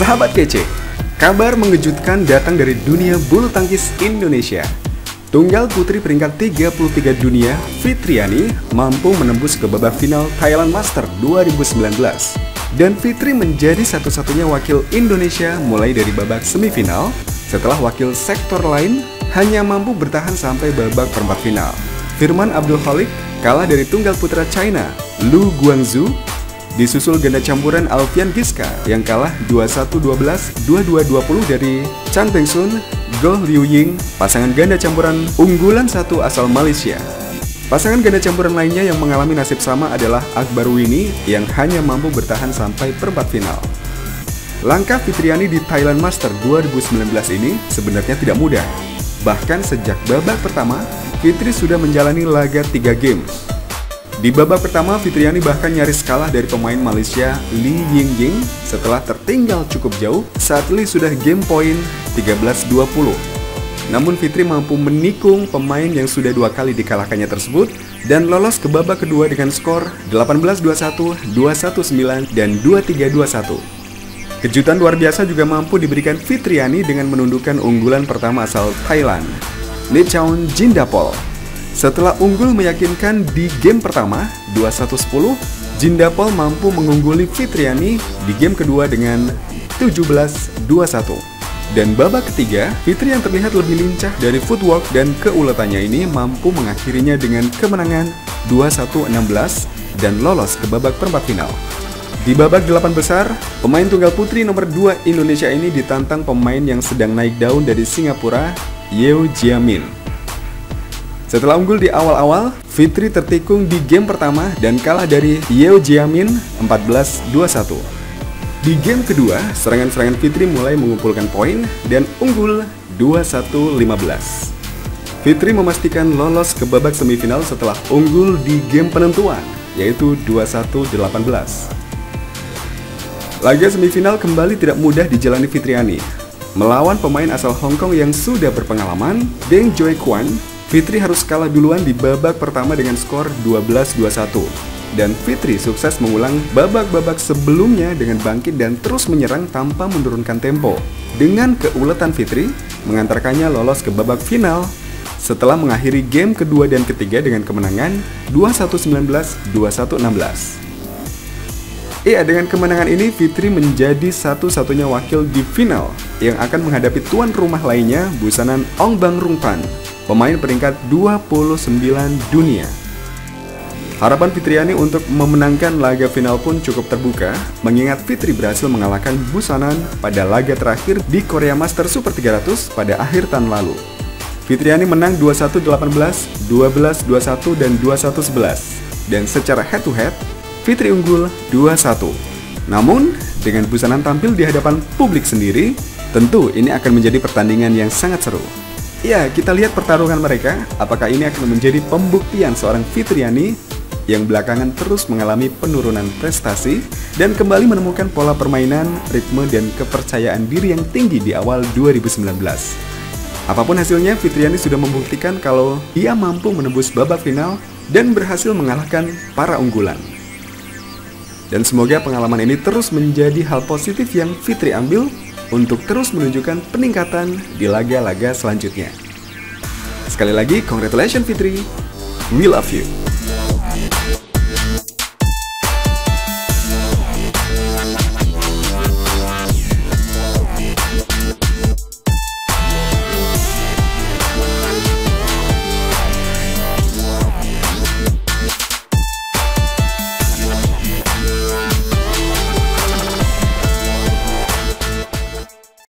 Sahabat kece, kabar mengejutkan datang dari dunia bulu tangkis Indonesia. Tunggal putri peringkat 33 dunia, Fitriani, mampu menembus ke babak final Thailand Master 2019. Dan Fitri menjadi satu-satunya wakil Indonesia mulai dari babak semifinal, setelah wakil sektor lain hanya mampu bertahan sampai babak perempat final. Firman Abdul Khalik kalah dari tunggal putra China, Lu Guangzhou Disusul ganda campuran Alfian Giska yang kalah 21-12, 22-20 dari Chan Pengsun, Goh Liu Ying, pasangan ganda campuran unggulan satu asal Malaysia. Pasangan ganda campuran lainnya yang mengalami nasib sama adalah Akbar Wini yang hanya mampu bertahan sampai perempat final. Langkah Fitriani di Thailand Master 2019 ini sebenarnya tidak mudah. Bahkan sejak babak pertama, Fitri sudah menjalani laga 3 game di babak pertama, Fitriani bahkan nyaris kalah dari pemain Malaysia Lee Ying Ying setelah tertinggal cukup jauh saat Lee sudah game point 13-20. Namun Fitri mampu menikung pemain yang sudah dua kali dikalahkannya tersebut dan lolos ke babak kedua dengan skor 18-21, 2-1-9, dan 2-3-21. Kejutan luar biasa juga mampu diberikan Fitriani dengan menundukkan unggulan pertama asal Thailand, Nechaun Jindapol setelah unggul meyakinkan di game pertama 21-10, Jindapol mampu mengungguli Fitriani di game kedua dengan 17-21. Dan babak ketiga, Fitri yang terlihat lebih lincah dari footwork dan keuletannya ini mampu mengakhirinya dengan kemenangan 21-16 dan lolos ke babak perempat final. Di babak delapan besar, pemain tunggal putri nomor 2 Indonesia ini ditantang pemain yang sedang naik daun dari Singapura, Yeo Jiamin. Setelah unggul di awal-awal, Fitri tertikung di game pertama dan kalah dari Yeo Jiamin 14-21. Di game kedua, serangan-serangan Fitri mulai mengumpulkan poin dan unggul 21-15. Fitri memastikan lolos ke babak semifinal setelah unggul di game penentuan, yaitu 21-18. Laga semifinal kembali tidak mudah dijalani Fitriani. Melawan pemain asal Hong Kong yang sudah berpengalaman, Deng Joy Kwan Fitri harus kalah duluan di babak pertama dengan skor 12-21. Dan Fitri sukses mengulang babak-babak sebelumnya dengan bangkit dan terus menyerang tanpa menurunkan tempo. Dengan keuletan Fitri, mengantarkannya lolos ke babak final setelah mengakhiri game kedua dan ketiga dengan kemenangan 21-19, 21-16. Iya, dengan kemenangan ini Fitri menjadi satu-satunya wakil di final yang akan menghadapi tuan rumah lainnya, Busanan Ong Bang Rungpan pemain peringkat 29 dunia. Harapan Fitriani untuk memenangkan laga final pun cukup terbuka, mengingat Fitri berhasil mengalahkan Busanan pada laga terakhir di Korea Master Super 300 pada akhir tahun lalu. Fitriani menang 21-18, 12-21, dan 21-11. Dan secara head-to-head, Fitri unggul 2-1. Namun, dengan Busanan tampil di hadapan publik sendiri, tentu ini akan menjadi pertandingan yang sangat seru. Ya, kita lihat pertarungan mereka. Apakah ini akan menjadi pembuktian seorang Fitriani yang belakangan terus mengalami penurunan prestasi dan kembali menemukan pola permainan, ritme, dan kepercayaan diri yang tinggi di awal 2019. Apa pun hasilnya, Fitriani sudah membuktikan kalau ia mampu menembus babak final dan berhasil mengalahkan para unggulan. Dan semoga pengalaman ini terus menjadi hal positif yang Fitri ambil untuk terus menunjukkan peningkatan di laga-laga selanjutnya. Sekali lagi, congratulations Fitri. We love you.